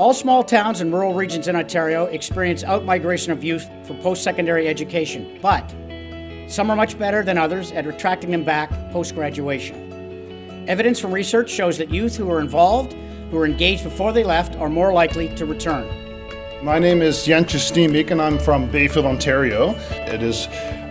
All small towns and rural regions in Ontario experience outmigration of youth for post secondary education, but some are much better than others at attracting them back post graduation. Evidence from research shows that youth who are involved, who are engaged before they left, are more likely to return. My name is Jantje Steenbeek and I'm from Bayfield, Ontario. It is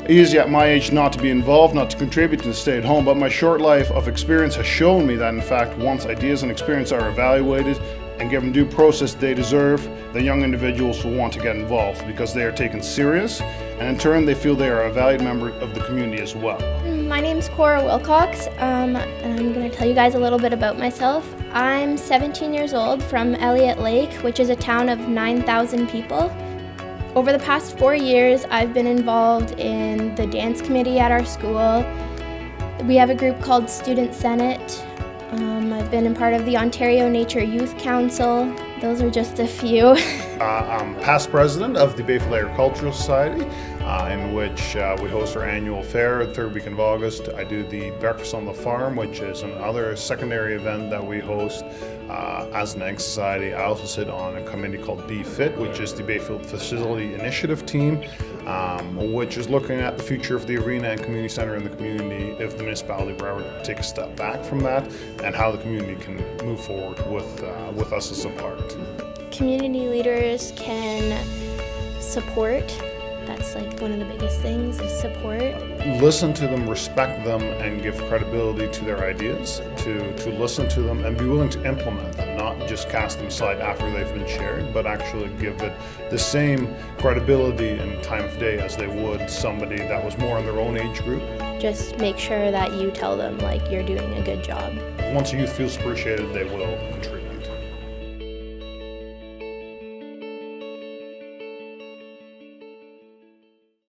easy at my age not to be involved, not to contribute to stay at home, but my short life of experience has shown me that in fact once ideas and experience are evaluated and given due process they deserve, the young individuals will want to get involved because they are taken serious and in turn they feel they are a valued member of the community as well. My name is Cora Wilcox um, and I'm going to tell you guys a little bit about myself. I'm 17 years old from Elliot Lake, which is a town of 9,000 people. Over the past four years, I've been involved in the dance committee at our school. We have a group called Student Senate. Um, I've been a part of the Ontario Nature Youth Council. Those are just a few. uh, I'm past president of the Bayfield Agricultural Society, uh, in which uh, we host our annual fair the third week of August. I do the Breakfast on the Farm, which is another secondary event that we host uh, as an Ag Society. I also sit on a committee called BFIT, which is the Bayfield Facility Initiative Team, um, which is looking at the future of the arena and community center in the community if the municipality were ever to take a step back from that and how the community can move forward with, uh, with us as a part. Community leaders can support that's like one of the biggest things is support. Listen to them, respect them, and give credibility to their ideas, to, to listen to them and be willing to implement them, not just cast them aside after they've been shared, but actually give it the same credibility and time of day as they would somebody that was more in their own age group. Just make sure that you tell them like you're doing a good job. Once a youth feels appreciated, they will contribute.